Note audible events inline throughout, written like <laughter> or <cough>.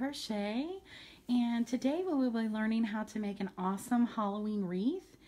Crochet and today we will be learning how to make an awesome Halloween wreath.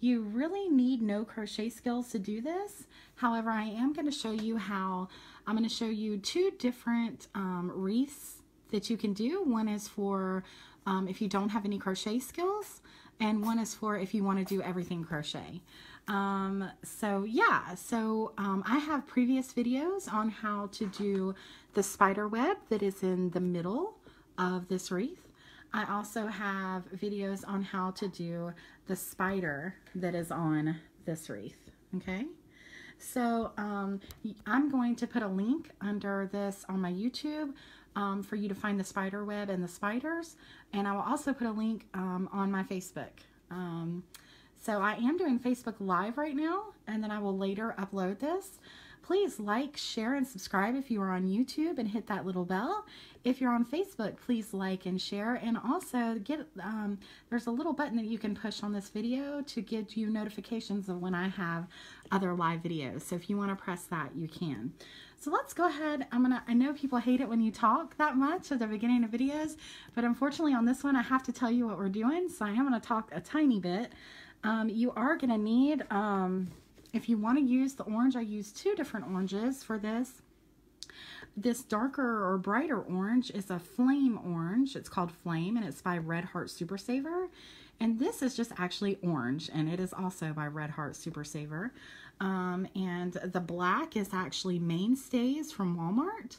You really need no crochet skills to do this. However, I am going to show you how, I'm going to show you two different um, wreaths that you can do. One is for um, if you don't have any crochet skills and one is for if you want to do everything crochet. Um, so yeah, so um, I have previous videos on how to do the spider web that is in the middle of this wreath. I also have videos on how to do the spider that is on this wreath, okay? So um, I'm going to put a link under this on my YouTube um, for you to find the spider web and the spiders. And I will also put a link um, on my Facebook. Um, so I am doing Facebook Live right now, and then I will later upload this. Please like, share, and subscribe if you are on YouTube and hit that little bell. If you're on Facebook, please like and share. And also, get um, there's a little button that you can push on this video to get you notifications of when I have other live videos. So if you want to press that, you can. So let's go ahead. I'm gonna. I know people hate it when you talk that much at the beginning of videos, but unfortunately on this one I have to tell you what we're doing. So I am gonna talk a tiny bit. Um, you are gonna need. Um, if you want to use the orange, I use two different oranges for this. This darker or brighter orange is a flame orange. It's called Flame and it's by Red Heart Super Saver. And this is just actually orange and it is also by Red Heart Super Saver. Um, and the black is actually Mainstays from Walmart.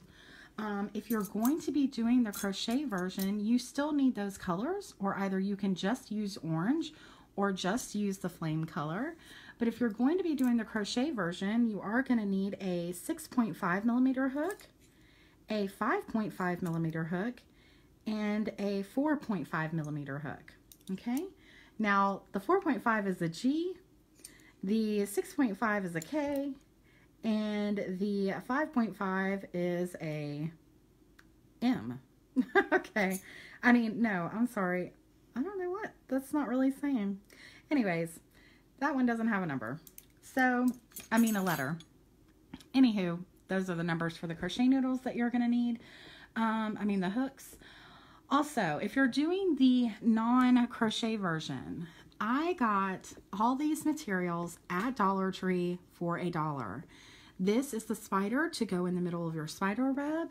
Um, if you're going to be doing the crochet version, you still need those colors or either you can just use orange or just use the flame color. But if you're going to be doing the crochet version, you are going to need a 6.5 millimeter hook, a 5.5 millimeter hook, and a 4.5 millimeter hook. Okay, now the 4.5 is a G, the 6.5 is a K, and the 5.5 is a M. <laughs> okay, I mean, no, I'm sorry. I don't know what. That's not really saying. Anyways, that one doesn't have a number. So, I mean a letter. Anywho, those are the numbers for the crochet needles that you're going to need. Um, I mean the hooks. Also, if you're doing the non-crochet version, I got all these materials at Dollar Tree for a dollar. This is the spider to go in the middle of your spider web.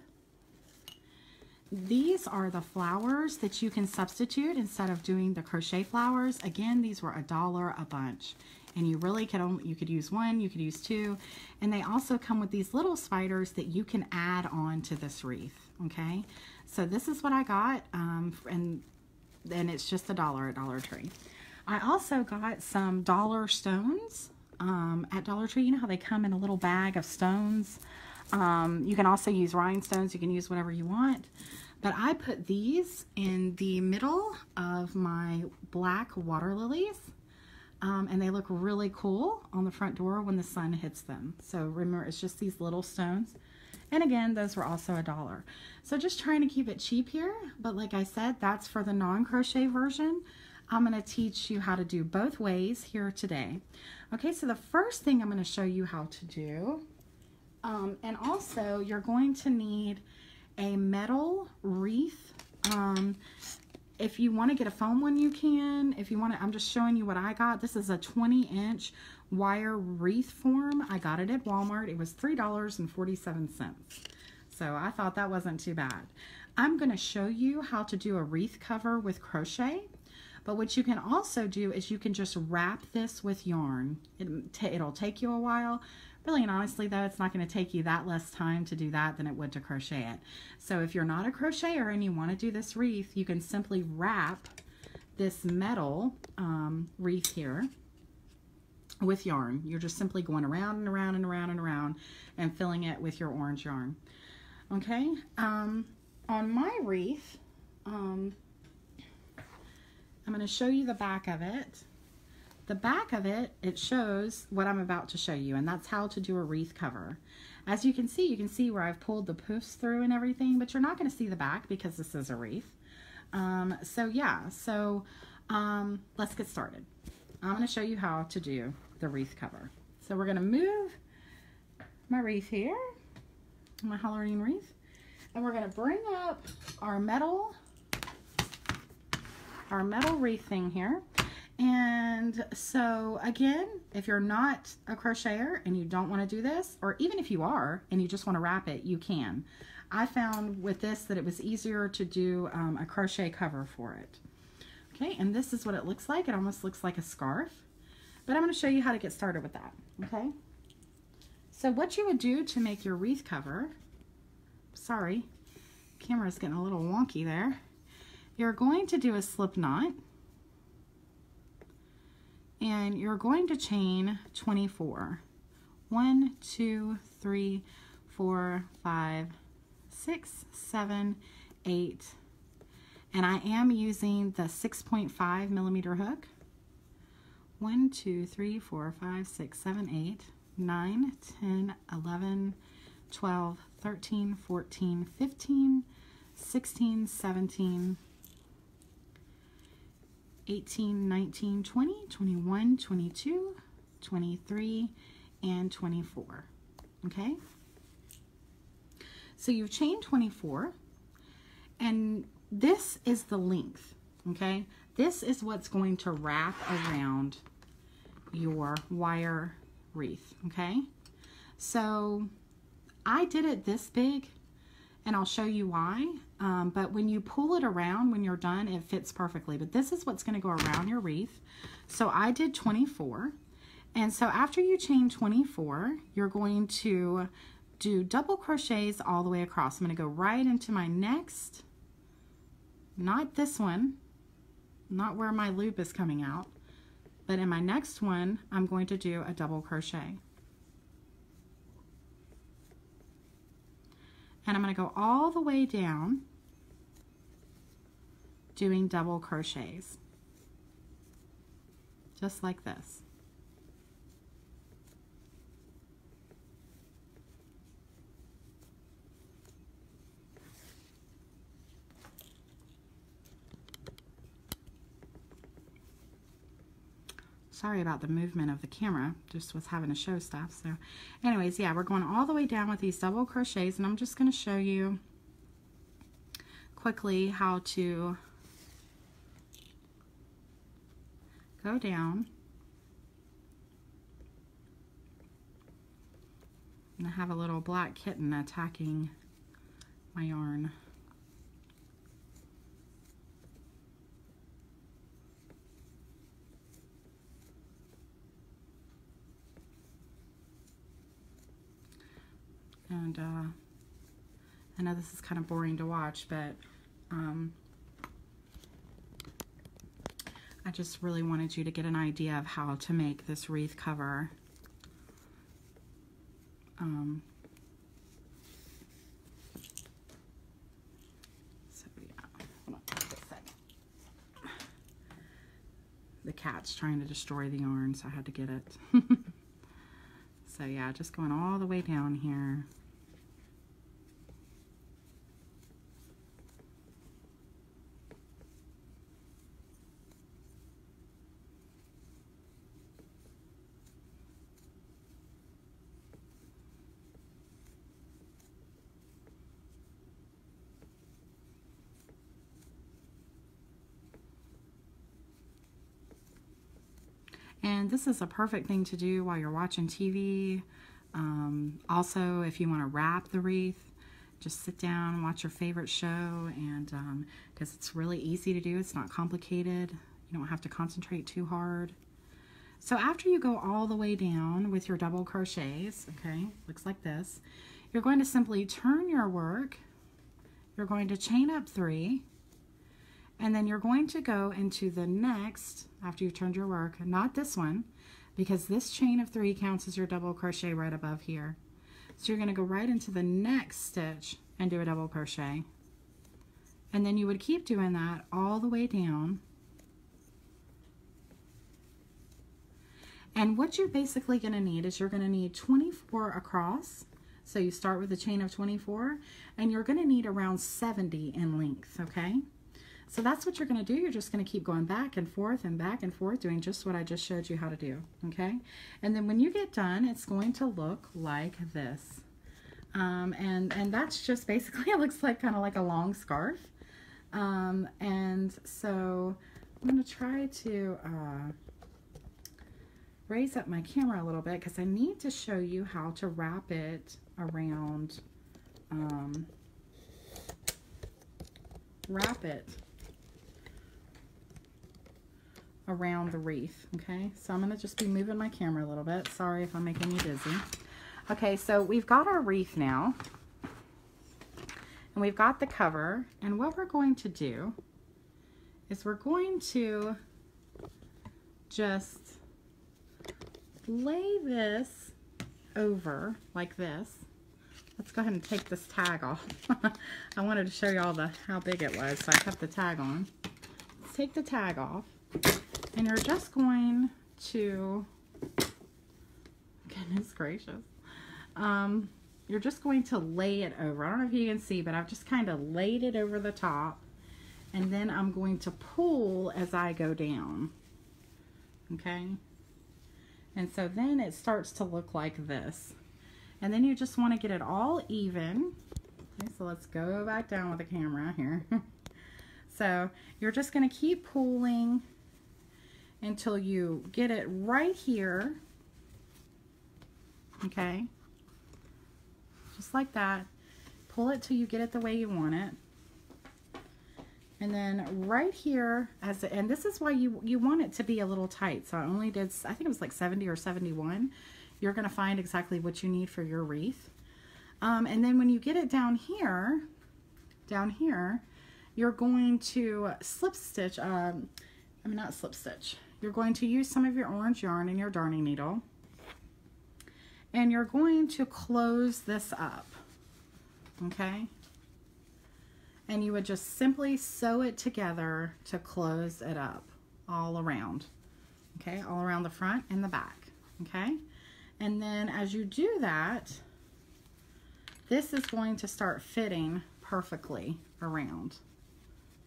These are the flowers that you can substitute instead of doing the crochet flowers. Again, these were a dollar a bunch. And you really could only, you could use one, you could use two. And they also come with these little spiders that you can add on to this wreath, okay? So this is what I got, um, and, and it's just a dollar at Dollar Tree. I also got some dollar stones um, at Dollar Tree. You know how they come in a little bag of stones? Um, you can also use rhinestones. You can use whatever you want. But I put these in the middle of my black water lilies. Um, and they look really cool on the front door when the sun hits them. So remember, it's just these little stones. And again, those were also a dollar. So just trying to keep it cheap here. But like I said, that's for the non-crochet version. I'm going to teach you how to do both ways here today. Okay, so the first thing I'm going to show you how to do um, and also, you're going to need a metal wreath. Um, if you want to get a foam one, you can. If you want to, I'm just showing you what I got. This is a 20 inch wire wreath form. I got it at Walmart. It was $3.47. So I thought that wasn't too bad. I'm going to show you how to do a wreath cover with crochet. But what you can also do is you can just wrap this with yarn. It, it'll take you a while, Really and honestly though, it's not going to take you that less time to do that than it would to crochet it. So if you're not a crocheter and you want to do this wreath, you can simply wrap this metal um, wreath here with yarn. You're just simply going around and around and around and around and filling it with your orange yarn. Okay, um, on my wreath, um, I'm going to show you the back of it. The back of it, it shows what I'm about to show you, and that's how to do a wreath cover. As you can see, you can see where I've pulled the poofs through and everything, but you're not going to see the back because this is a wreath. Um, so yeah, so um, let's get started. I'm going to show you how to do the wreath cover. So we're going to move my wreath here, my Halloween wreath. And we're going to bring up our metal, our metal wreath thing here. And so again, if you're not a crocheter and you don't want to do this, or even if you are and you just want to wrap it, you can. I found with this that it was easier to do um, a crochet cover for it. Okay, and this is what it looks like. It almost looks like a scarf. But I'm going to show you how to get started with that. Okay, so what you would do to make your wreath cover, sorry, camera's getting a little wonky there. You're going to do a slip knot and you're going to chain 24. 1, 2, 3, 4, 5, 6, 7, 8. And I am using the 6.5 millimeter hook. 1, 2, 3, 4, 5, 6, 7, 8, 9, 10, 11, 12, 13, 14, 15, 16, 17, 18, 19, 20, 21, 22, 23, and 24. Okay? So you've chained 24, and this is the length. Okay? This is what's going to wrap around your wire wreath. Okay? So I did it this big and I'll show you why. Um, but when you pull it around when you're done, it fits perfectly. But this is what's going to go around your wreath. So I did 24. And so after you chain 24, you're going to do double crochets all the way across. I'm going to go right into my next, not this one, not where my loop is coming out, but in my next one, I'm going to do a double crochet. And I'm going to go all the way down doing double crochets. Just like this sorry about the movement of the camera just was having to show stuff so. Anyways yeah we're going all the way down with these double crochets and I'm just going to show you quickly how to go down. And I have a little black kitten attacking my yarn and uh, I know this is kind of boring to watch, but um, I just really wanted you to get an idea of how to make this wreath cover. Um, so yeah. The cat's trying to destroy the yarn, so I had to get it. <laughs> So yeah, just going all the way down here. And this is a perfect thing to do while you're watching TV. Um, also, if you want to wrap the wreath, just sit down watch your favorite show and because um, it's really easy to do. It's not complicated. You don't have to concentrate too hard. So after you go all the way down with your double crochets, okay, looks like this, you're going to simply turn your work. You're going to chain up three and then you're going to go into the next, after you've turned your work, not this one, because this chain of three counts as your double crochet right above here. So you're going to go right into the next stitch and do a double crochet. And then you would keep doing that all the way down. And what you're basically going to need is you're going to need 24 across. So you start with a chain of 24 and you're going to need around 70 in length, okay? So that's what you're going to do. You're just going to keep going back and forth and back and forth doing just what I just showed you how to do. Okay. And then when you get done, it's going to look like this. Um, and, and that's just basically, <laughs> it looks like kind of like a long scarf. Um, and so I'm going to try to uh, raise up my camera a little bit because I need to show you how to wrap it around, um, wrap it around the wreath, okay? So I'm to just be moving my camera a little bit. Sorry if I'm making you dizzy. Okay, so we've got our wreath now. And we've got the cover. And what we're going to do is we're going to just lay this over like this. Let's go ahead and take this tag off. <laughs> I wanted to show you all the how big it was, so I kept the tag on. Let's take the tag off. And you're just going to, goodness gracious, um, you're just going to lay it over. I don't know if you can see, but I've just kind of laid it over the top. And then I'm going to pull as I go down. Okay? And so then it starts to look like this. And then you just want to get it all even. Okay, so let's go back down with the camera here. <laughs> so you're just going to keep pulling until you get it right here. Okay. Just like that. Pull it till you get it the way you want it. And then right here, as a, and this is why you, you want it to be a little tight. So I only did, I think it was like 70 or 71. You're going to find exactly what you need for your wreath. Um, and then when you get it down here, down here, you're going to slip stitch, um, I mean not slip stitch, you're going to use some of your orange yarn and your darning needle. And you're going to close this up, okay? And you would just simply sew it together to close it up all around, okay? All around the front and the back, okay? And then as you do that, this is going to start fitting perfectly around,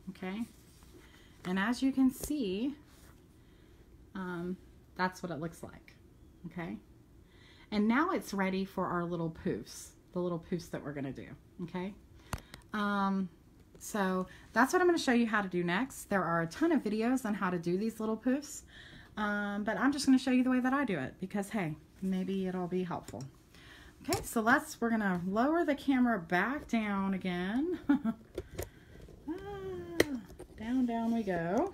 okay? And as you can see, um, that's what it looks like. Okay. And now it's ready for our little poofs, the little poofs that we're going to do. Okay. Um, so that's what I'm going to show you how to do next. There are a ton of videos on how to do these little poofs. Um, but I'm just going to show you the way that I do it because, hey, maybe it'll be helpful. Okay, so let's, we're going to lower the camera back down again. <laughs> ah, down, down we go.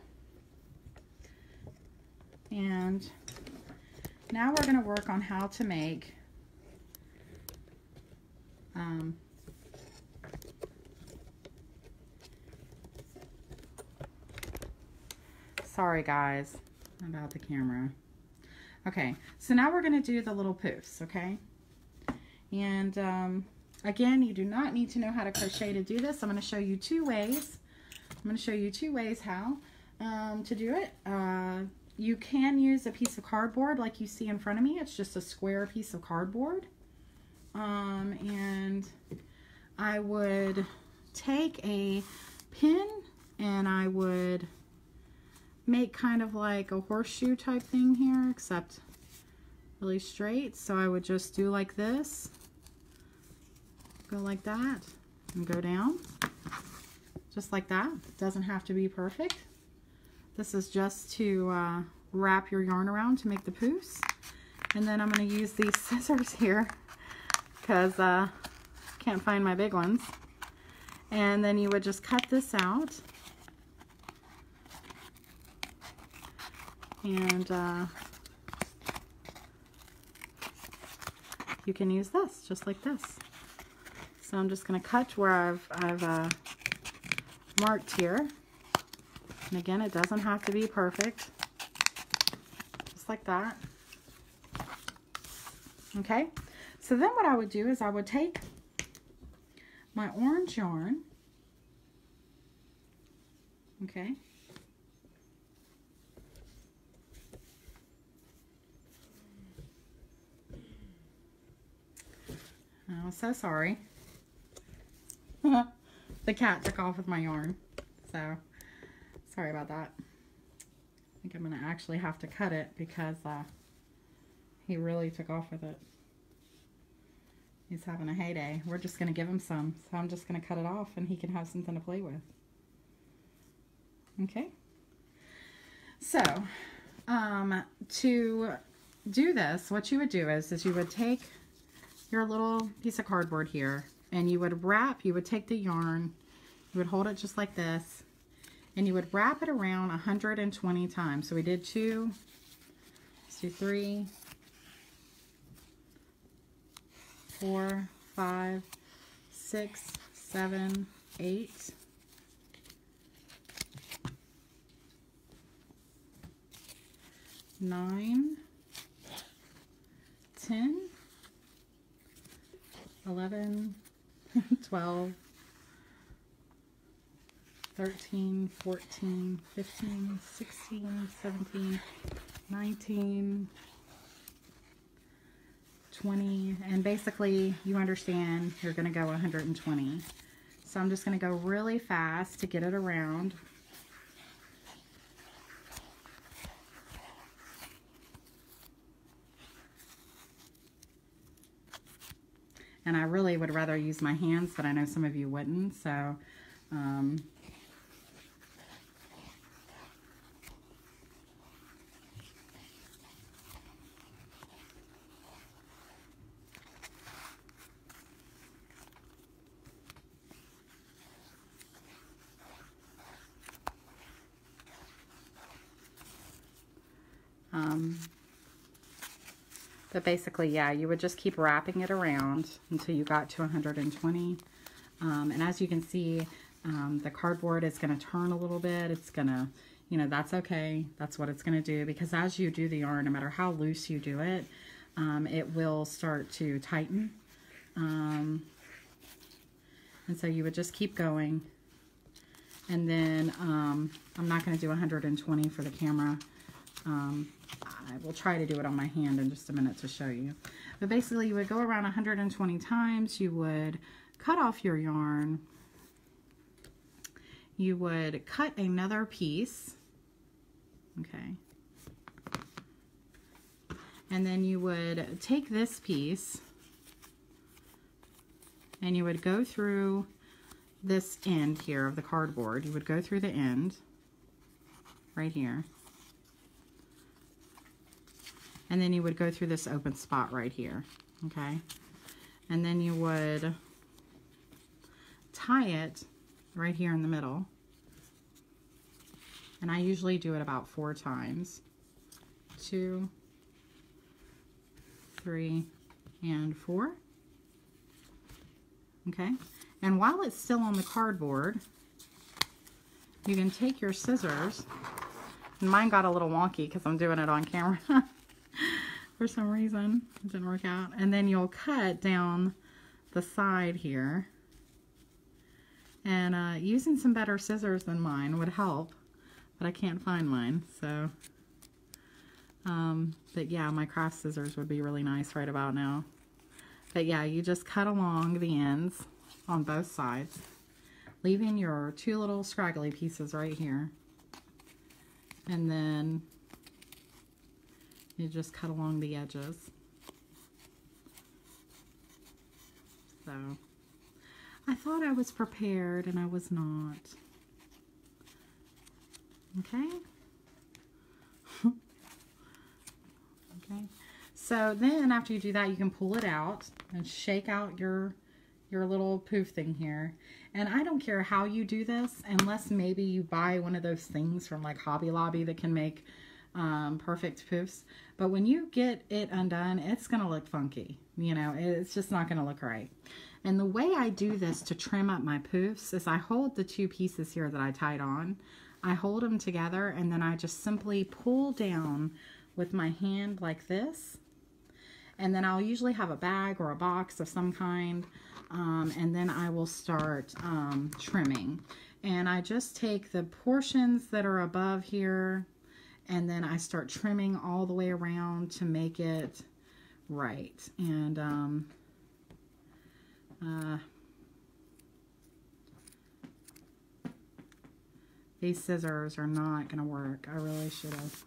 And now we're going to work on how to make um, sorry guys about the camera. Okay, so now we're going to do the little poofs, okay? And um, again, you do not need to know how to crochet to do this. I'm going to show you two ways. I'm going to show you two ways how um, to do it. Uh, you can use a piece of cardboard like you see in front of me. It's just a square piece of cardboard. Um, and I would take a pin and I would make kind of like a horseshoe type thing here, except really straight. So I would just do like this, go like that, and go down, just like that. It doesn't have to be perfect. This is just to uh, wrap your yarn around to make the poofs. And then I'm going to use these <laughs> scissors here because uh, can't find my big ones. And then you would just cut this out. And uh, you can use this, just like this. So I'm just going to cut where I've, I've uh, marked here. And again, it doesn't have to be perfect. Just like that. Okay, so then what I would do is I would take my orange yarn, okay, oh, I'm so sorry. <laughs> the cat took off with my yarn, so Sorry about that. I think I'm going to actually have to cut it because uh, he really took off with it. He's having a heyday. We're just going to give him some. So I'm just going to cut it off and he can have something to play with. Okay. So, um, to do this, what you would do is, is you would take your little piece of cardboard here and you would wrap, you would take the yarn, you would hold it just like this, and you would wrap it around 120 times. So we did two, let's do three, four, five, six, seven, eight, nine, ten, eleven, <laughs> twelve, thirteen, fourteen, fifteen, sixteen, seventeen, nineteen. 20 and basically you understand you're going to go 120 so I'm just going to go really fast to get it around and I really would rather use my hands but I know some of you wouldn't so Um, basically, yeah, you would just keep wrapping it around until you got to 120. Um, and as you can see, um, the cardboard is going to turn a little bit. It's going to, you know, that's okay. That's what it's going to do because as you do the yarn, no matter how loose you do it, um, it will start to tighten. Um, and so you would just keep going. And then um, I'm not going to do 120 for the camera. Um, I will try to do it on my hand in just a minute to show you. But basically you would go around 120 times. You would cut off your yarn. You would cut another piece. Okay. And then you would take this piece and you would go through this end here of the cardboard. You would go through the end right here and then you would go through this open spot right here, okay? And then you would tie it right here in the middle. And I usually do it about four times. Two, three, and four. Okay? And while it's still on the cardboard, you can take your scissors. Mine got a little wonky because I'm doing it on camera. <laughs> for some reason. It didn't work out. And then you'll cut down the side here. And uh, using some better scissors than mine would help, but I can't find mine, so. Um, but yeah, my craft scissors would be really nice right about now. But yeah, you just cut along the ends on both sides, leaving your two little scraggly pieces right here. And then you just cut along the edges. So, I thought I was prepared and I was not. Okay? <laughs> okay. So then after you do that, you can pull it out and shake out your your little poof thing here. And I don't care how you do this, unless maybe you buy one of those things from like Hobby Lobby that can make um, perfect poofs. But when you get it undone, it's going to look funky. You know, it's just not going to look right. And the way I do this to trim up my poofs is I hold the two pieces here that I tied on. I hold them together and then I just simply pull down with my hand like this. And then I'll usually have a bag or a box of some kind. Um, and then I will start um, trimming. And I just take the portions that are above here and then I start trimming all the way around to make it right. And um, uh, these scissors are not going to work. I really should have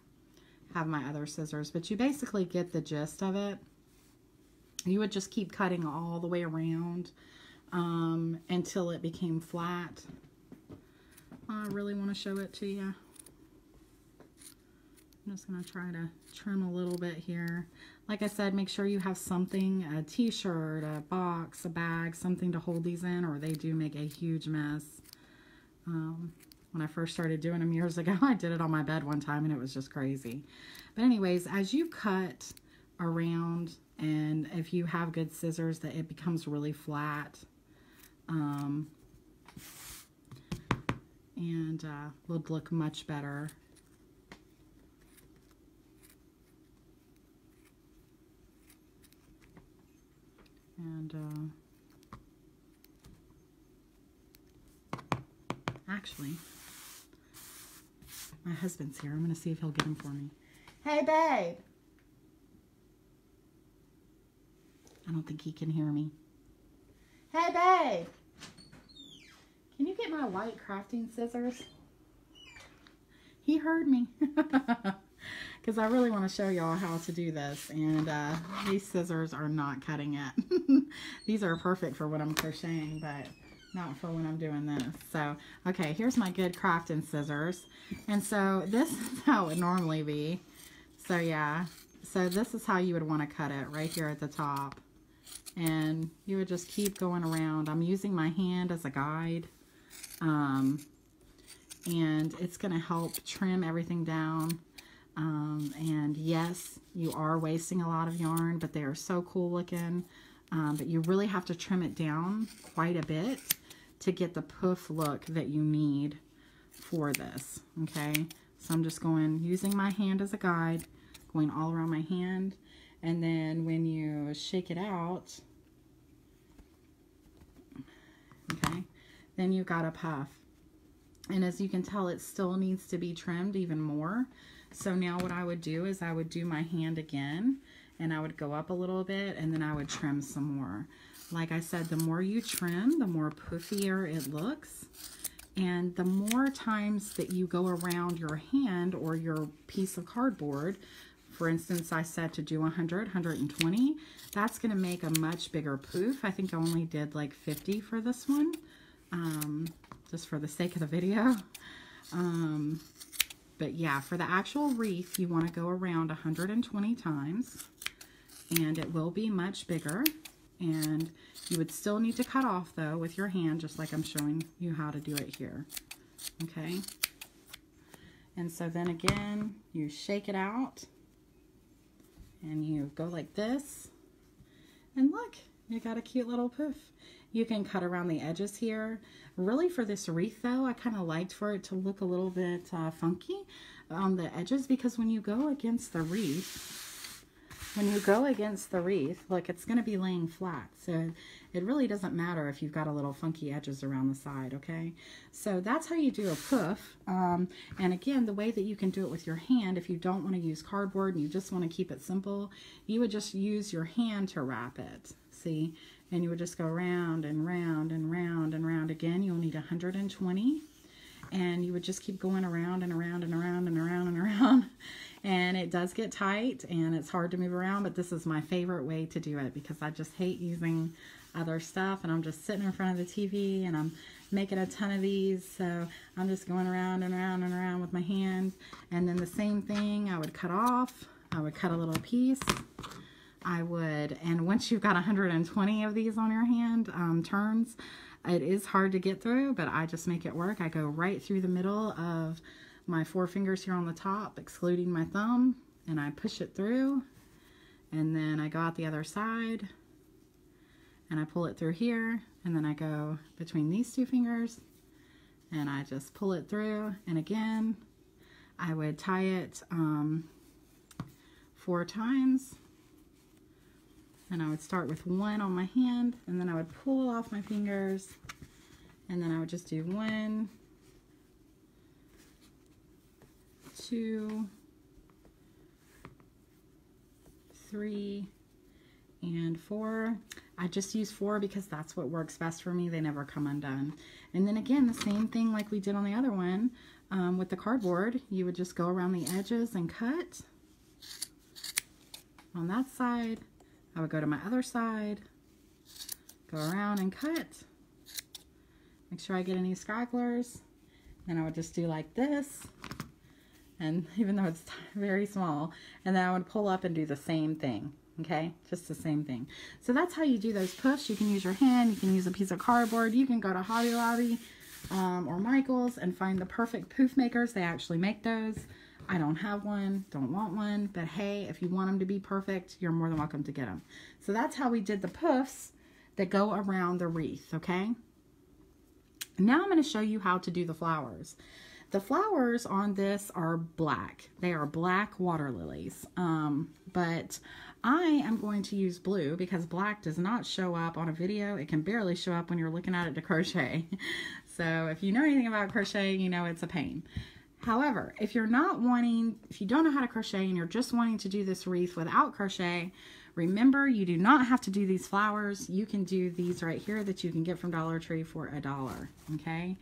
have my other scissors, but you basically get the gist of it. you would just keep cutting all the way around um, until it became flat. I really want to show it to you. I'm just going to try to trim a little bit here. Like I said, make sure you have something, a t-shirt, a box, a bag, something to hold these in or they do make a huge mess. Um, when I first started doing them years ago, <laughs> I did it on my bed one time and it was just crazy. But anyways, as you cut around and if you have good scissors that it becomes really flat um, and uh, would look much better and uh, actually my husband's here I'm gonna see if he'll get him for me hey babe I don't think he can hear me. Hey, babe. Can you get my white crafting scissors? He heard me. <laughs> Because I really want to show y'all how to do this. And uh, these scissors are not cutting it. <laughs> these are perfect for when I'm crocheting, but not for when I'm doing this. So, okay, here's my good crafting scissors. And so this is <laughs> how it would normally be. So, yeah. So this is how you would want to cut it right here at the top and you would just keep going around. I'm using my hand as a guide um, and it's going to help trim everything down. Um, and yes, you are wasting a lot of yarn, but they are so cool looking. Um, but you really have to trim it down quite a bit to get the poof look that you need for this, okay? So I'm just going, using my hand as a guide, going all around my hand. And then when you shake it out, okay, then you've got a puff. And as you can tell, it still needs to be trimmed even more. So now what I would do is I would do my hand again and I would go up a little bit and then I would trim some more. Like I said, the more you trim, the more poofier it looks. And the more times that you go around your hand or your piece of cardboard, for instance, I said to do 100, 120. That's going to make a much bigger poof. I think I only did like 50 for this one, um, just for the sake of the video. Um, but yeah, for the actual wreath, you want to go around 120 times, and it will be much bigger. And you would still need to cut off, though, with your hand, just like I'm showing you how to do it here. Okay? And so then again, you shake it out and you go like this and look you got a cute little poof you can cut around the edges here really for this wreath though I kind of liked for it to look a little bit uh, funky on the edges because when you go against the wreath when you go against the wreath look it's going to be laying flat so it really doesn't matter if you've got a little funky edges around the side, okay? So that's how you do a poof. Um, and again, the way that you can do it with your hand, if you don't want to use cardboard and you just want to keep it simple, you would just use your hand to wrap it, see? And you would just go round and round and round and round. Again. You'll need 120 and you would just keep going around and around and around and around and around. <laughs> And it does get tight and it's hard to move around but this is my favorite way to do it because I just hate using other stuff and I'm just sitting in front of the TV and I'm making a ton of these. So I'm just going around and around and around with my hand and then the same thing I would cut off. I would cut a little piece I would and once you've got 120 of these on your hand um, turns it is hard to get through but I just make it work. I go right through the middle of my four fingers here on the top excluding my thumb and I push it through and then I go out the other side and I pull it through here and then I go between these two fingers and I just pull it through and again I would tie it um, four times and I would start with one on my hand and then I would pull off my fingers and then I would just do one two three and four. I just use four because that's what works best for me. They never come undone. And then again, the same thing like we did on the other one um, with the cardboard. You would just go around the edges and cut on that side, I would go to my other side, go around and cut. Make sure I get any scragglers. Then I would just do like this. And <laughs> even though it's <laughs> very small, and then I would pull up and do the same thing. Okay, just the same thing. So that's how you do those puffs. You can use your hand, you can use a piece of cardboard, you can go to Hobby Lobby um, or Michael's and find the perfect poof makers. They actually make those. I don't have one, don't want one, but hey, if you want them to be perfect, you're more than welcome to get them. So that's how we did the puffs that go around the wreath, okay? Now I'm going to show you how to do the flowers. The flowers on this are black. They are black water lilies. Um, but I am going to use blue because black does not show up on a video. It can barely show up when you're looking at it to crochet. <laughs> So if you know anything about crochet, you know it's a pain. However, if you're not wanting, if you don't know how to crochet and you're just wanting to do this wreath without crochet, remember you do not have to do these flowers. You can do these right here that you can get from Dollar Tree for a dollar, okay?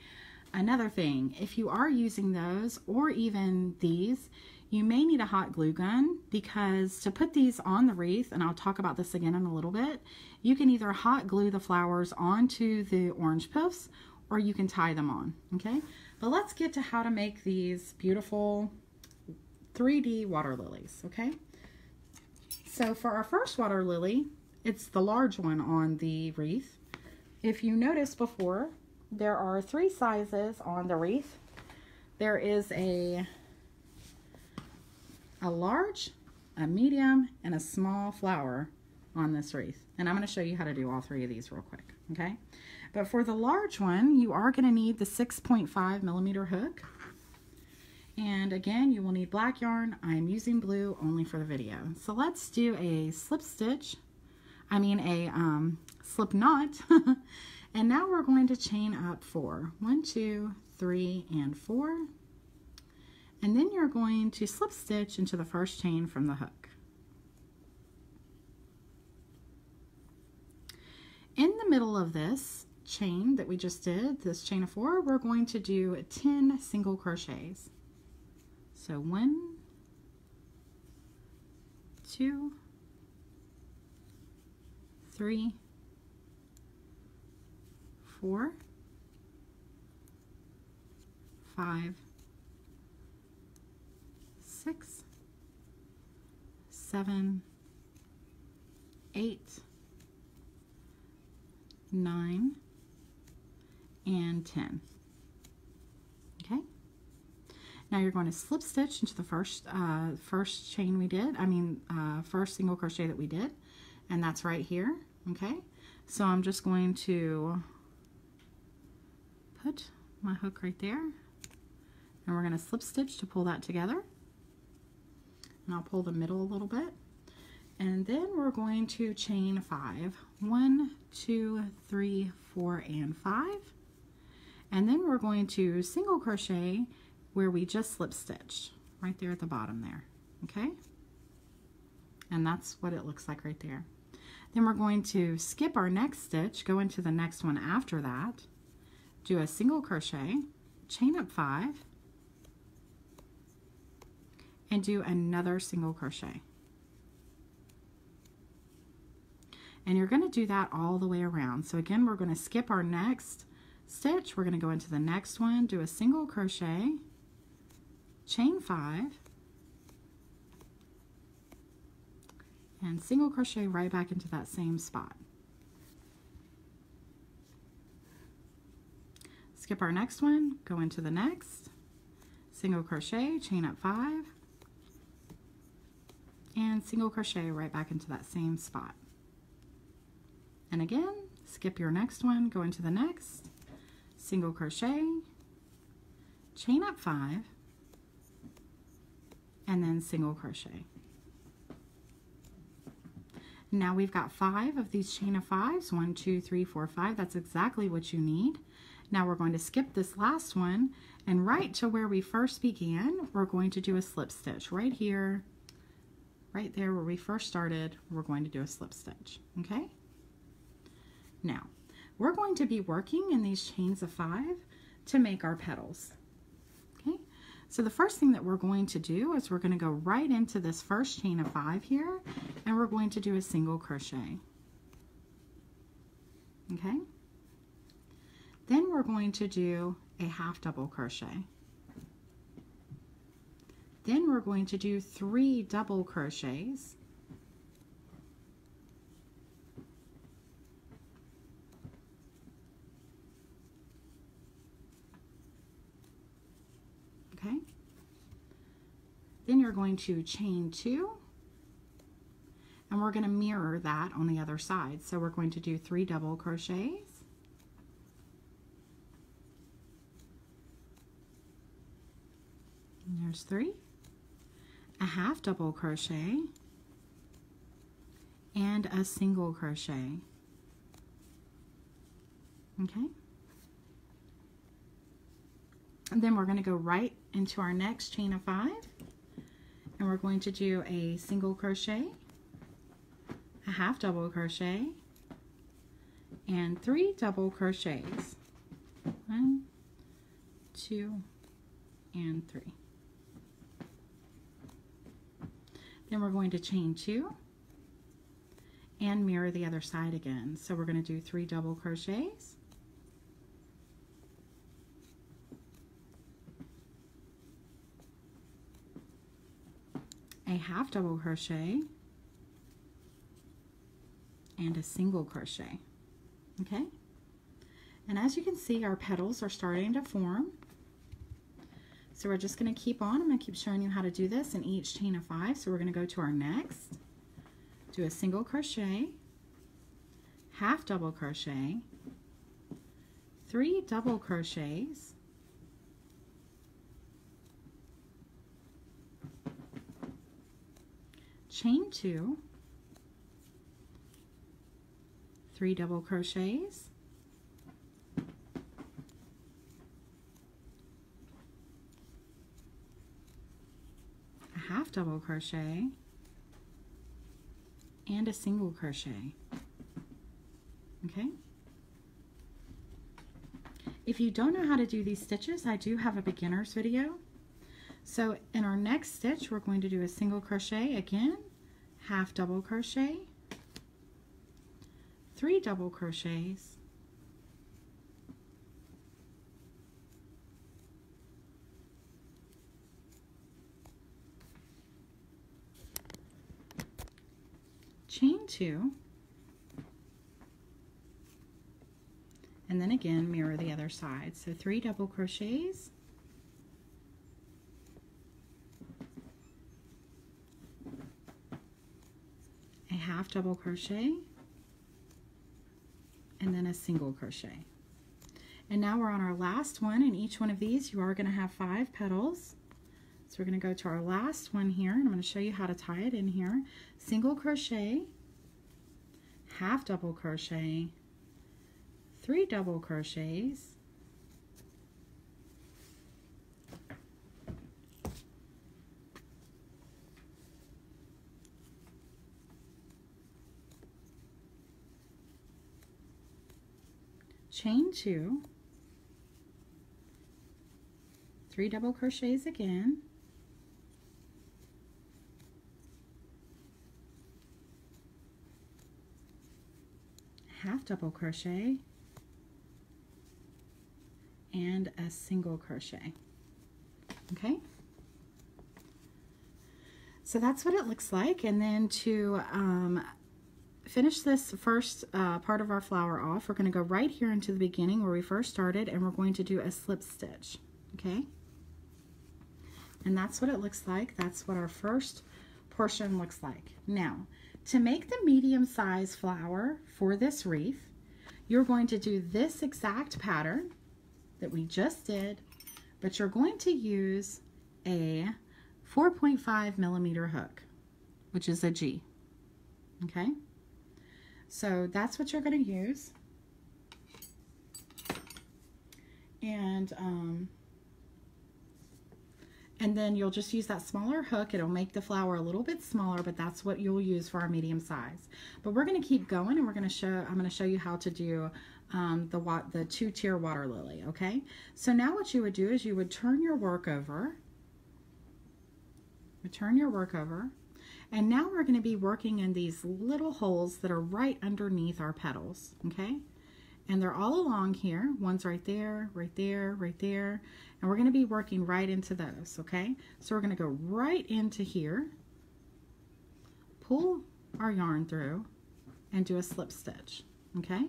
Another thing, if you are using those or even these, you may need a hot glue gun because to put these on the wreath, and I'll talk about this again in a little bit, you can either hot glue the flowers onto the orange puffs or you can tie them on, okay? But let's get to how to make these beautiful 3D water lilies, okay? So for our first water lily, it's the large one on the wreath. If you noticed before, there are three sizes on the wreath. There is a, a large, a medium, and a small flower on this wreath. And I'm going to show you how to do all three of these real quick, okay? But for the large one, you are going to need the 6.5 millimeter hook. And again, you will need black yarn. I'm using blue only for the video. So let's do a slip stitch, I mean a um, slip knot. <laughs> and now we're going to chain up four. One, two, three, and four. And then you're going to slip stitch into the first chain from the hook. In the middle of this, chain that we just did, this chain of four, we're going to do 10 single crochets. So one, two, three, four, five, six, seven, eight, nine, and 10. Okay. Now you're going to slip stitch into the first uh, first chain we did, I mean uh, first single crochet that we did, and that's right here, okay? So I'm just going to put my hook right there, and we're going to slip stitch to pull that together. And I'll pull the middle a little bit. And then we're going to chain five. One, two, three, four, and five. And then we're going to single crochet where we just slip stitched right there at the bottom there, okay? And that's what it looks like right there. Then we're going to skip our next stitch, go into the next one after that, do a single crochet, chain up five, and do another single crochet. And you're going to do that all the way around. So again, we're going to skip our next stitch. We're going to go into the next one, do a single crochet, chain five, and single crochet right back into that same spot. Skip our next one, go into the next, single crochet, chain up five, and single crochet right back into that same spot. And again, skip your next one, go into the next, single crochet, chain up five, and then single crochet. Now we've got five of these chain of fives, one, two, three, four, five. That's exactly what you need. Now we're going to skip this last one and right to where we first began, we're going to do a slip stitch right here, right there where we first started, we're going to do a slip stitch, okay? Now, we're going to be working in these chains of five to make our petals. Okay, So the first thing that we're going to do is we're going to go right into this first chain of five here and we're going to do a single crochet. Okay? Then we're going to do a half double crochet. Then we're going to do three double crochets. Okay. Then you're going to chain two and we're going to mirror that on the other side. So we're going to do three double crochets. And there's three. A half double crochet and a single crochet. Okay. And then we're going to go right into our next chain of five and we're going to do a single crochet a half double crochet and three double crochets. One two and three. Then we're going to chain two and mirror the other side again. So we're going to do three double crochets a half double crochet and a single crochet okay? And as you can see our petals are starting to form. So we're just going to keep on. I'm going to keep showing you how to do this in each chain of five. So we're going to go to our next do a single crochet half double crochet three double crochets chain two. Three double crochets. A half double crochet. And a single crochet. Okay? If you don't know how to do these stitches I do have a beginner's video. So in our next stitch we're going to do a single crochet again half double crochet three double crochets chain two and then again mirror the other side. So three double crochets half double crochet and then a single crochet. And now we're on our last one, and each one of these you are going to have five petals. So we're going to go to our last one here, and I'm going to show you how to tie it in here. Single crochet, half double crochet, three double crochets, chain two, three double crochets again, half double crochet, and a single crochet. Okay? So that's what it looks like. And then to um, finish this first uh, part of our flower off, we're going to go right here into the beginning where we first started and we're going to do a slip stitch, okay? And that's what it looks like. That's what our first portion looks like. Now, to make the medium size flower for this wreath, you're going to do this exact pattern that we just did, but you're going to use a 4.5 millimeter hook, which is a G, okay? So that's what you're going to use. And, um, and then you'll just use that smaller hook. It'll make the flower a little bit smaller, but that's what you'll use for our medium size. But we're going to keep going and we're going to show, I'm going to show you how to do um, the, the two-tier water lily, okay? So now what you would do is you would turn your work over turn your work over. And now we're going to be working in these little holes that are right underneath our petals, okay? And they're all along here. One's right there, right there, right there. And we're going to be working right into those, okay? So we're going to go right into here, pull our yarn through, and do a slip stitch, okay?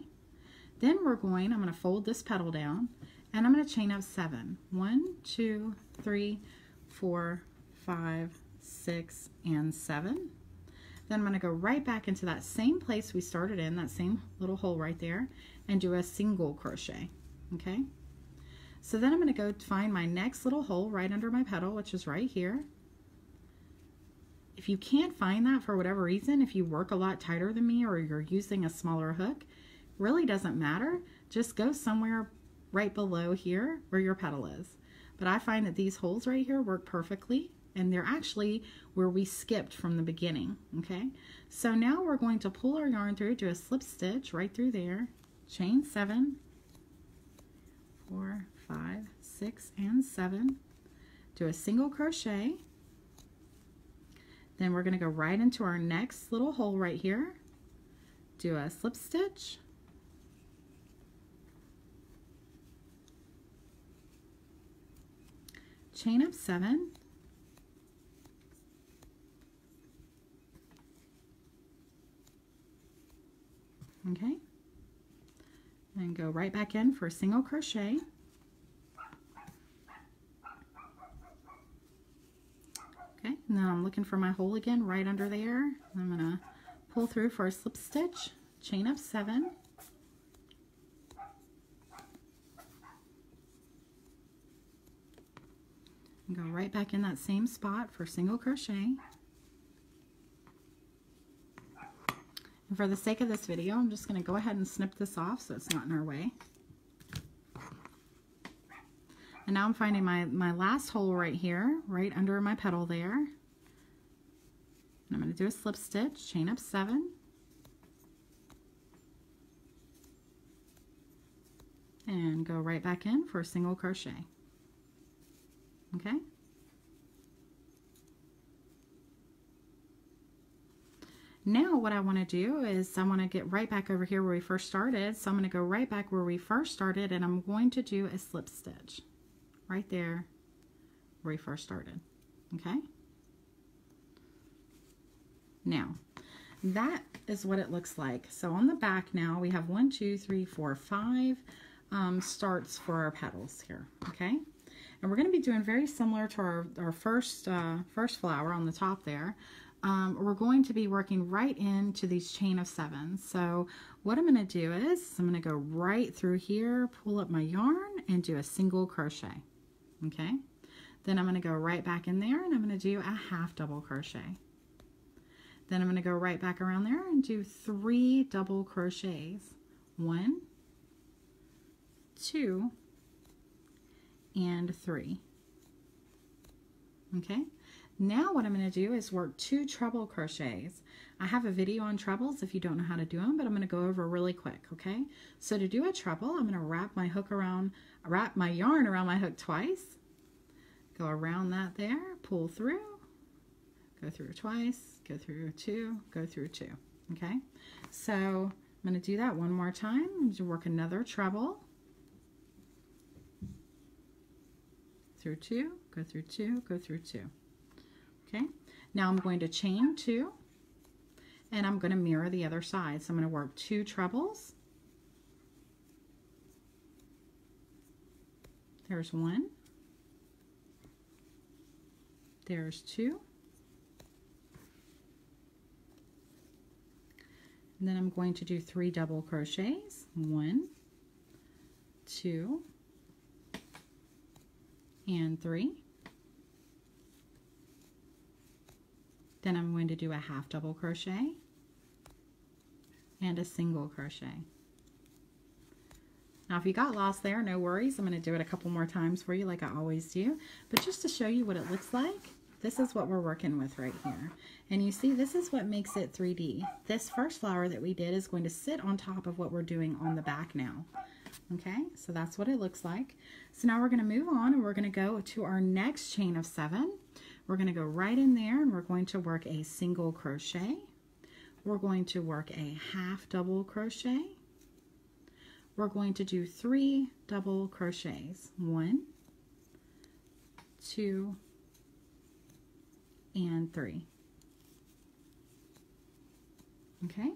Then we're going, I'm going to fold this petal down, and I'm going to chain up seven. One, two, three, four, five, six, and seven. Then I'm going to go right back into that same place we started in, that same little hole right there, and do a single crochet, okay? So then I'm going to go find my next little hole right under my petal, which is right here. If you can't find that for whatever reason, if you work a lot tighter than me or you're using a smaller hook, really doesn't matter. Just go somewhere right below here where your petal is. But I find that these holes right here work perfectly and they're actually where we skipped from the beginning, okay? So now we're going to pull our yarn through, do a slip stitch right through there, chain seven, four, five, six, and seven, do a single crochet, then we're gonna go right into our next little hole right here, do a slip stitch, chain up seven, okay. And go right back in for a single crochet. Okay and then I'm looking for my hole again right under there. I'm gonna pull through for a slip stitch chain up seven. And go right back in that same spot for single crochet And for the sake of this video, I'm just going to go ahead and snip this off so it's not in our way. And now I'm finding my, my last hole right here, right under my petal there. And I'm going to do a slip stitch, chain up seven. And go right back in for a single crochet. Okay? Now what I want to do is I want to get right back over here where we first started. So I'm going to go right back where we first started and I'm going to do a slip stitch right there where we first started. Okay? Now, that is what it looks like. So on the back now we have one, two, three, four, five um, starts for our petals here. Okay? And we're going to be doing very similar to our, our first, uh, first flower on the top there um, we're going to be working right into these chain of sevens. So what I'm going to do is I'm going to go right through here, pull up my yarn, and do a single crochet. Okay? Then I'm going to go right back in there, and I'm going to do a half double crochet. Then I'm going to go right back around there and do three double crochets. One, two, and three. Okay? Now what I'm going to do is work two treble crochets. I have a video on trebles if you don't know how to do them, but I'm going to go over really quick, okay? So to do a treble, I'm going to wrap my hook around, wrap my yarn around my hook twice, go around that there, pull through, go through twice, go through two, go through two, okay? So I'm going to do that one more time. I'm going to work another treble. Through two, go through two, go through two. Okay, now I'm going to chain two and I'm going to mirror the other side. So I'm going to work two trebles. There's one. There's two. And then I'm going to do three double crochets. One, two, and three. Then I'm going to do a half double crochet and a single crochet. Now if you got lost there, no worries. I'm going to do it a couple more times for you like I always do. But just to show you what it looks like, this is what we're working with right here. And you see, this is what makes it 3D. This first flower that we did is going to sit on top of what we're doing on the back now. Okay, so that's what it looks like. So now we're going to move on and we're going to go to our next chain of seven we're going to go right in there and we're going to work a single crochet. We're going to work a half double crochet. We're going to do three double crochets. One, two, and three. Okay.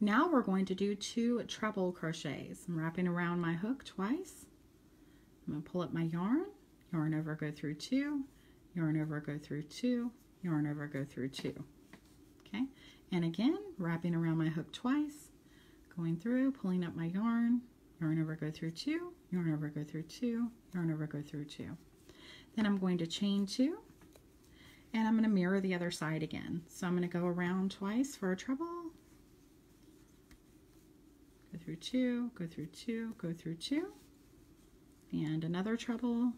Now we're going to do two treble crochets. I'm wrapping around my hook twice. I'm going to pull up my yarn, yarn over, go through two, yarn over, go through two, yarn over, go through two. Okay, and again, wrapping around my hook twice, going through, pulling up my yarn, yarn over, go through two, yarn over, go through two, yarn over, go through two. Then I'm going to chain two, and I'm going to mirror the other side again. So I'm going to go around twice for a treble, go through two, go through two, go through two, and another treble.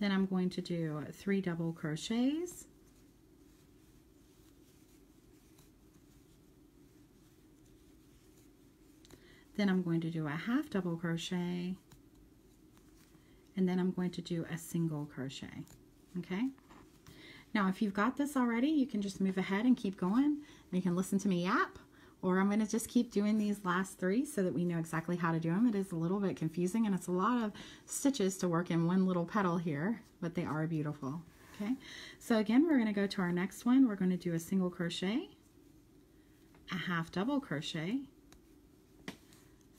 Then I'm going to do three double crochets. Then I'm going to do a half double crochet. And then I'm going to do a single crochet okay? Now if you've got this already you can just move ahead and keep going. You can listen to me yap or I'm going to just keep doing these last three so that we know exactly how to do them. It is a little bit confusing and it's a lot of stitches to work in one little petal here, but they are beautiful. Okay, so again, we're going to go to our next one. We're going to do a single crochet, a half double crochet,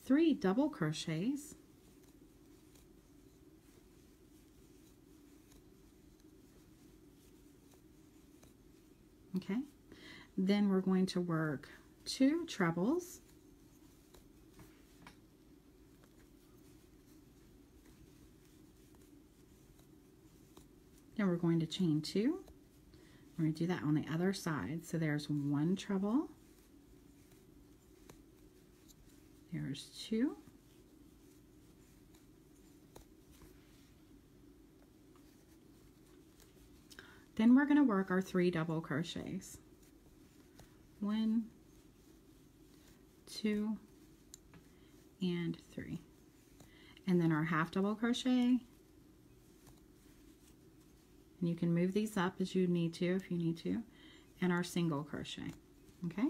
three double crochets, okay, then we're going to work two trebles. Then we're going to chain two. We're going to do that on the other side. So there's one treble. There's two. Then we're going to work our three double crochets. One two, and three. And then our half double crochet. And you can move these up as you need to, if you need to. And our single crochet, okay?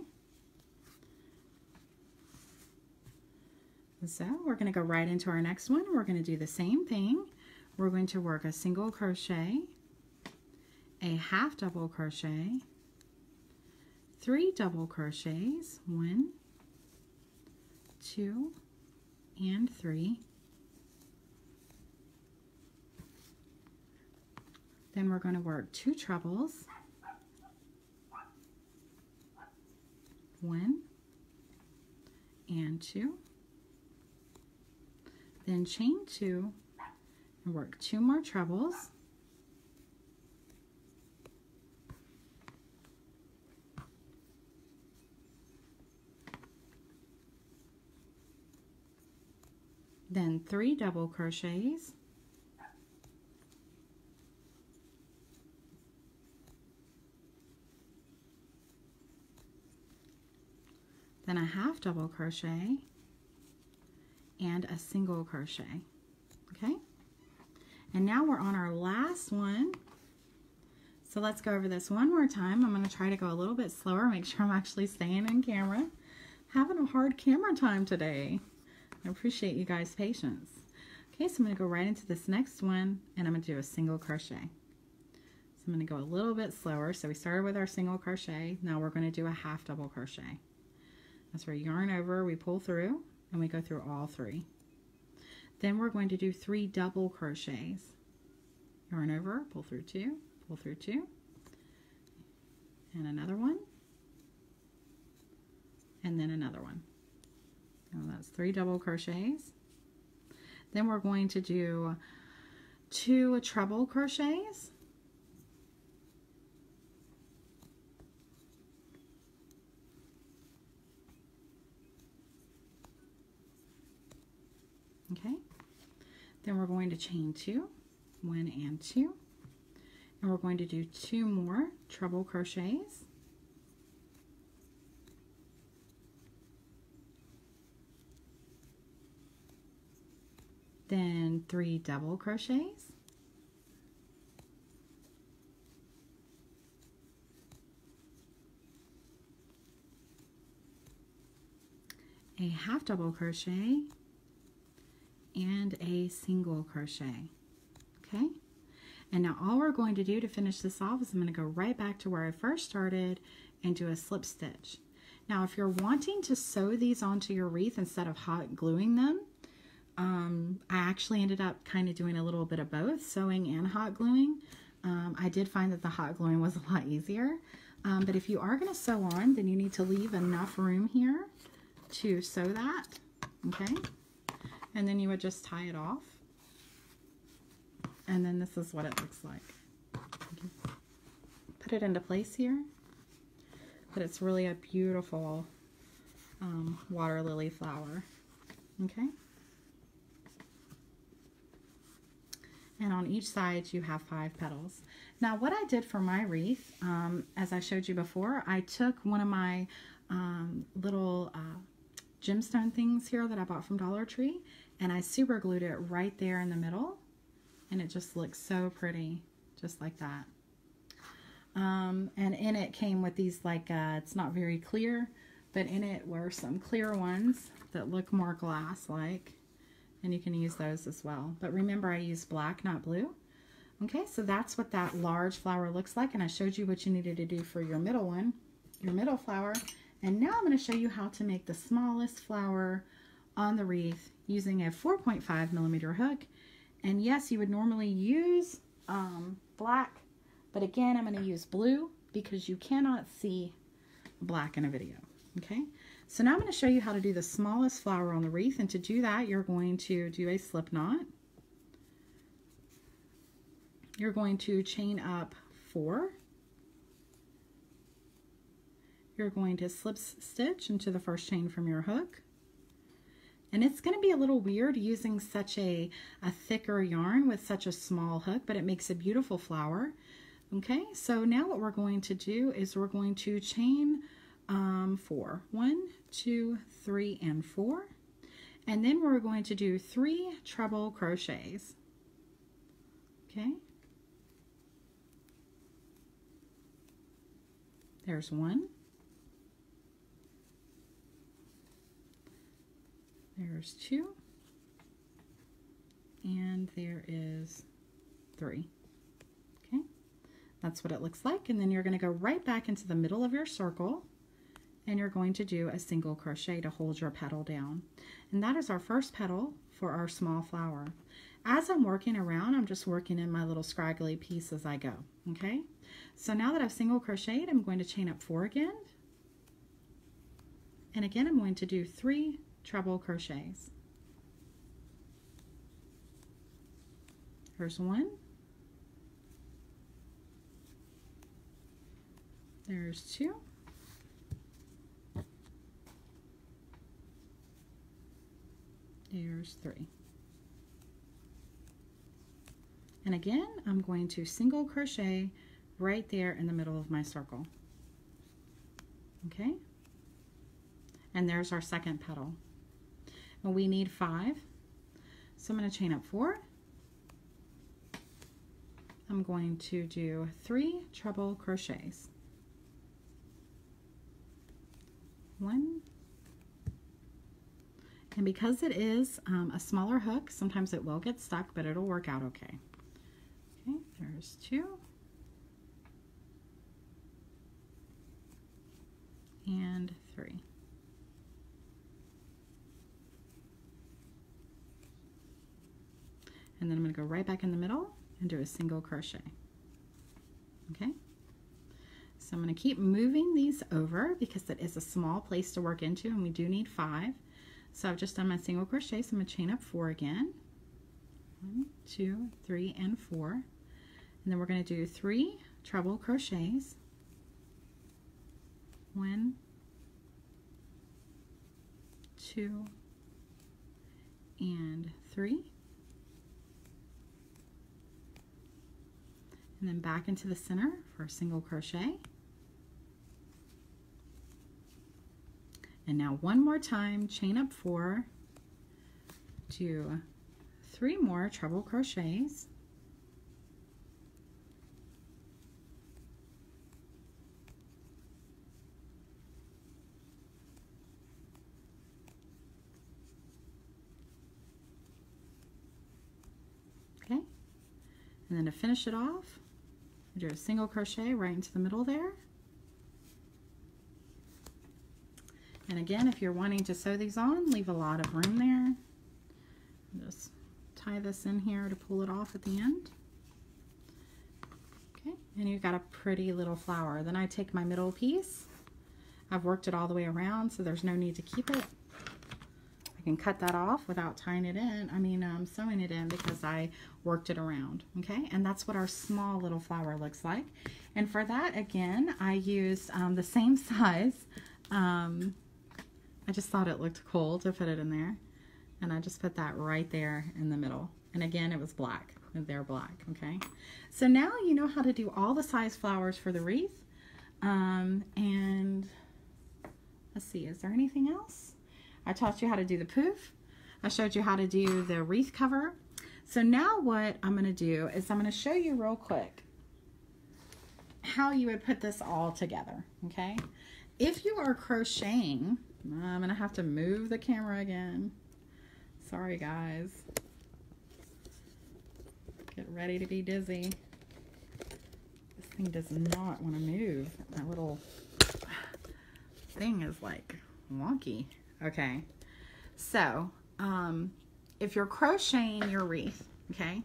So we're going to go right into our next one. We're going to do the same thing. We're going to work a single crochet, a half double crochet, three double crochets, one, two, and three. Then we're going to work two trebles. One and two. Then chain two and work two more trebles. Then three double crochets. Then a half double crochet and a single crochet okay? And now we're on our last one. So let's go over this one more time. I'm going to try to go a little bit slower make sure I'm actually staying in camera. Having a hard camera time today I appreciate you guys' patience. Okay, so I'm going to go right into this next one and I'm going to do a single crochet. So I'm going to go a little bit slower. So we started with our single crochet. Now we're going to do a half double crochet. That's where yarn over, we pull through, and we go through all three. Then we're going to do three double crochets. Yarn over, pull through two, pull through two, and another one, and then another one. Now that's three double crochets. Then we're going to do two treble crochets. Okay, then we're going to chain two, one and two, and we're going to do two more treble crochets. Then three double crochets, a half double crochet, and a single crochet. Okay? And now all we're going to do to finish this off is I'm going to go right back to where I first started and do a slip stitch. Now if you're wanting to sew these onto your wreath instead of hot gluing them, um, I actually ended up kind of doing a little bit of both, sewing and hot gluing. Um, I did find that the hot gluing was a lot easier. Um, but if you are going to sew on, then you need to leave enough room here to sew that, okay? And then you would just tie it off. And then this is what it looks like. Put it into place here. But it's really a beautiful um, water lily flower, okay? And on each side you have five petals. Now what I did for my wreath, um, as I showed you before, I took one of my um, little uh, gemstone things here that I bought from Dollar Tree and I super glued it right there in the middle and it just looks so pretty just like that um, and in it came with these like uh, it's not very clear but in it were some clear ones that look more glass like and you can use those as well but remember I used black not blue okay so that's what that large flower looks like and I showed you what you needed to do for your middle one your middle flower and now I'm going to show you how to make the smallest flower on the wreath using a 4.5 millimeter hook. And yes, you would normally use um, black, but again, I'm going to use blue because you cannot see black in a video. Okay, so now I'm going to show you how to do the smallest flower on the wreath. And to do that, you're going to do a slip knot. You're going to chain up four you're going to slip stitch into the first chain from your hook. And it's going to be a little weird using such a, a thicker yarn with such a small hook, but it makes a beautiful flower. Okay, so now what we're going to do is we're going to chain um, four. One, two, three, and four. And then we're going to do three treble crochets. Okay. There's one. There's two. And there is three. Okay, that's what it looks like. And then you're going to go right back into the middle of your circle and you're going to do a single crochet to hold your petal down. And that is our first petal for our small flower. As I'm working around, I'm just working in my little scraggly piece as I go, okay? So now that I've single crocheted, I'm going to chain up four again. And again, I'm going to do three treble crochets. There's one. There's two. There's three. And again, I'm going to single crochet right there in the middle of my circle. Okay? And there's our second petal. Well, we need five. So I'm going to chain up four. I'm going to do three treble crochets. One. And because it is um, a smaller hook, sometimes it will get stuck, but it'll work out okay. Okay, there's two. And three. and then I'm going to go right back in the middle and do a single crochet. Okay? So I'm going to keep moving these over because it is a small place to work into and we do need five. So I've just done my single crochet, so I'm going to chain up four again. One, two, three, and four. And then we're going to do three treble crochets. One, two, and three. and then back into the center for a single crochet. And now one more time, chain up four, do three more treble crochets. Okay, and then to finish it off, do a single crochet right into the middle there. And again, if you're wanting to sew these on, leave a lot of room there. Just tie this in here to pull it off at the end. Okay, and you've got a pretty little flower. Then I take my middle piece. I've worked it all the way around, so there's no need to keep it. I can cut that off without tying it in, I mean um, sewing it in because I worked it around, okay? And that's what our small little flower looks like. And for that, again, I used um, the same <laughs> size um, I just thought it looked cool to put it in there. And I just put that right there in the middle. And again, it was black. They're black, okay? So now you know how to do all the size flowers for the wreath. Um, and let's see, is there anything else? I taught you how to do the poof. I showed you how to do the wreath cover. So now what I'm going to do is I'm going to show you real quick how you would put this all together, okay? If you are crocheting I'm going to have to move the camera again. Sorry, guys. Get ready to be dizzy. This thing does not want to move. That little thing is like wonky. Okay. So, um, if you're crocheting your wreath, okay,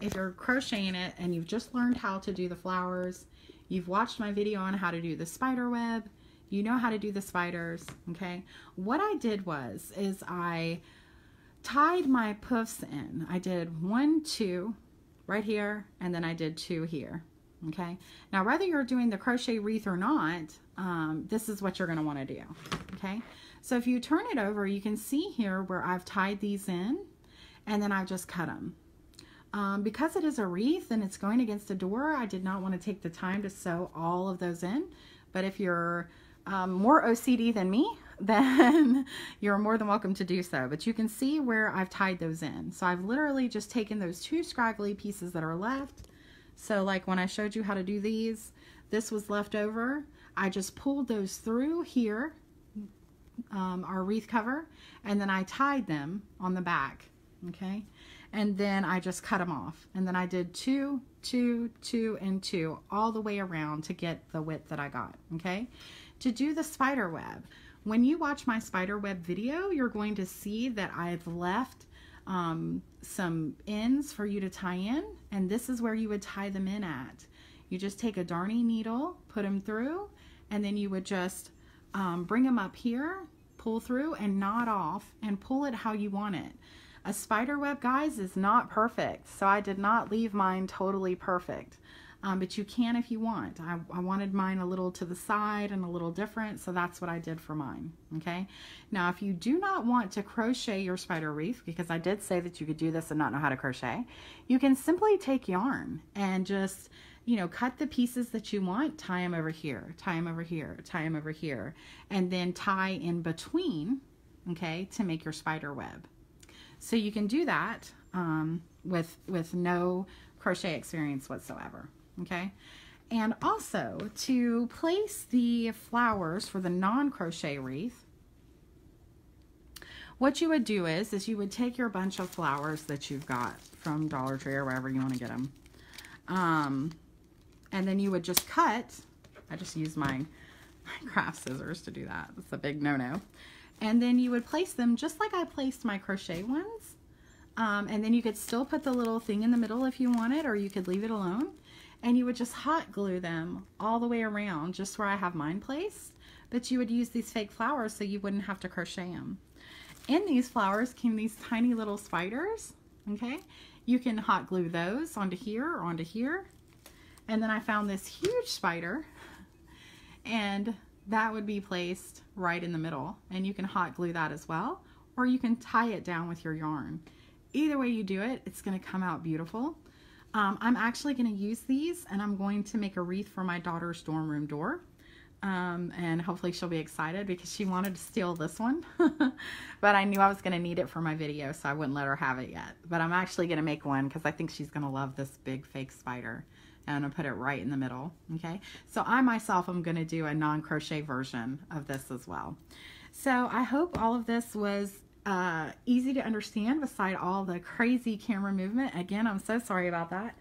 if you're crocheting it and you've just learned how to do the flowers, you've watched my video on how to do the spider web, you know how to do the spiders, okay? What I did was, is I tied my puffs in. I did one, two right here, and then I did two here, okay? Now, whether you're doing the crochet wreath or not, um, this is what you're gonna wanna do, okay? So if you turn it over, you can see here where I've tied these in, and then I just cut them. Um, because it is a wreath and it's going against the door, I did not want to take the time to sew all of those in. But if you're um, more OCD than me, <laughs> then you're more than welcome to do so. But you can see where I've tied those in. So I've literally just taken those two scraggly pieces that are left. So like when I showed you how to do these, this was left over. I just pulled those through here, um, our wreath cover, and then I tied them on the back, okay? And then I just cut them off. And then I did two, two, two, and two all the way around to get the width that I got, okay? To do the spider web. When you watch my spider web video, you're going to see that I've left um, some ends for you to tie in, and this is where you would tie them in at. You just take a darning needle, put them through, and then you would just um, bring them up here, pull through, and knot off, and pull it how you want it. A spider web, guys, is not perfect, so I did not leave mine totally perfect um, but you can if you want. I, I wanted mine a little to the side and a little different, so that's what I did for mine, okay? Now, if you do not want to crochet your spider wreath, because I did say that you could do this and not know how to crochet, you can simply take yarn and just, you know, cut the pieces that you want, tie them over here, tie them over here, tie them over here, and then tie in between, okay, to make your spider web. So you can do that um, with, with no crochet experience whatsoever okay? And also to place the flowers for the non-crochet wreath, what you would do is, is you would take your bunch of flowers that you've got from Dollar Tree or wherever you want to get them. Um, and then you would just cut, I just use my, my craft scissors to do that. It's a big no-no. And then you would place them just like I placed my crochet ones. Um, and then you could still put the little thing in the middle if you wanted, or you could leave it alone and you would just hot glue them all the way around just where I have mine placed but you would use these fake flowers so you wouldn't have to crochet them. In these flowers came these tiny little spiders, okay? You can hot glue those onto here or onto here. And then I found this huge spider and that would be placed right in the middle and you can hot glue that as well or you can tie it down with your yarn. Either way you do it, it's gonna come out beautiful. Um, I'm actually going to use these and I'm going to make a wreath for my daughter's dorm room door. Um, and hopefully she'll be excited because she wanted to steal this one. <laughs> but I knew I was going to need it for my video, so I wouldn't let her have it yet. But I'm actually going to make one because I think she's going to love this big fake spider. And to put it right in the middle, okay? So I myself am going to do a non-crochet version of this as well. So I hope all of this was uh, easy to understand beside all the crazy camera movement. Again, I'm so sorry about that.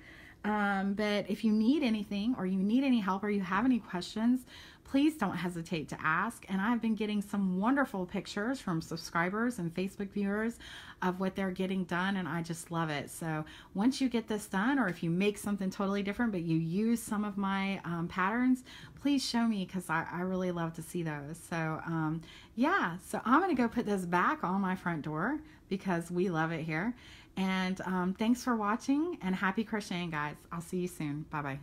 Um, but if you need anything or you need any help or you have any questions, please don't hesitate to ask. And I've been getting some wonderful pictures from subscribers and Facebook viewers of what they're getting done, and I just love it. So once you get this done, or if you make something totally different, but you use some of my um, patterns, please show me because I, I, really love to see those. So um, yeah, so I'm to go put this back on my front door because we love it here. And um, thanks for watching and happy crocheting, guys. I'll see you soon. Bye bye.